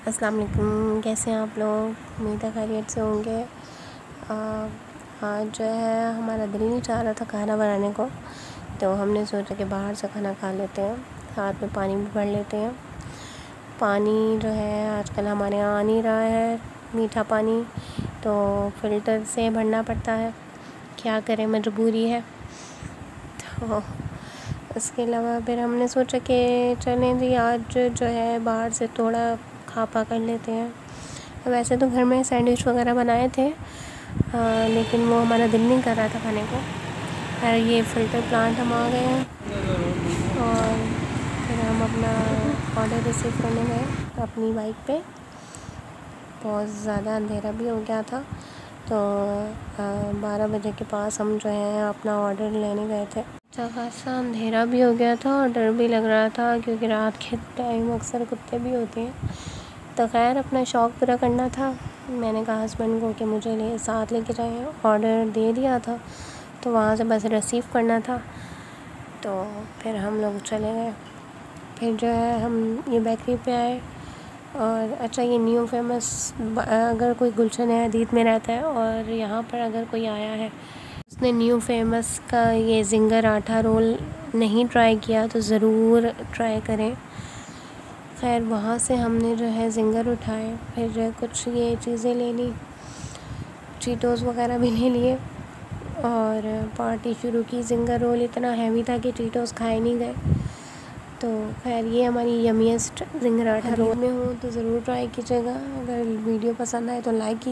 अस्सलाम वालेकुम कैसे हैं आप लोग? उम्मीद है खैरियत से होंगे। आज जो है, हमारा दिल नहीं चाह रहा था खाना बनाने को तो हमने सोचा कि बाहर से खाना खा लेते हैं। साथ में पानी भी भर लेते हैं। पानी जो है, आजकल हमारे यहाँ आ नहीं रहा है मीठा पानी तो फ़िल्टर से भरना पड़ता है। क्या करें, मजबूरी है। तो उसके अलावा फिर हमने सोचा कि चलें जी, आज जो है, बाहर से थोड़ा पा कर लेते हैं। वैसे तो घर में सैंडविच वगैरह बनाए थे आ, लेकिन वो हमारा दिल नहीं कर रहा था खाने को। खैर ये फ़िल्टर प्लांट हम आ गए हैं। और फिर हम अपना ऑर्डर रिसीव करने गए अपनी बाइक पे। बहुत ज़्यादा अंधेरा भी हो गया था। तो बारह बजे के पास हम जो है अपना ऑर्डर लेने गए थे। अच्छा खासा अंधेरा भी हो गया था और डर भी लग रहा था क्योंकि रात के टाइम अक्सर कुत्ते भी होते हैं। तो खैर, अपना शौक़ पूरा करना था। मैंने कहा, हस्बैंड को कि मुझे ले, साथ लेके जाए। ऑर्डर दे दिया था तो वहाँ से बस रिसीव करना था। तो फिर हम लोग चले गए। फिर जो है, हम ये बेकरी पे आए और अच्छा ये न्यू फ़ेमस अगर कोई गुलशन हदीद में रहता है और यहाँ पर अगर कोई आया है, उसने न्यू फ़ेमस का ये जिंगर आटा रोल नहीं ट्राई किया तो ज़रूर ट्राई करें। खैर वहाँ से हमने जो है जिंगर उठाए फिर जो है कुछ ये चीज़ें ले ली चीटोज़ वगैरह भी ले लिए और पार्टी शुरू की। जिंगर रोल इतना हैवी था कि चीटोज़ खाए नहीं गए। तो खैर ये हमारी यमियस्ट जिंगर आटा रोल में हो तो ज़रूर ट्राई कीजिएगा। अगर वीडियो पसंद आए तो लाइक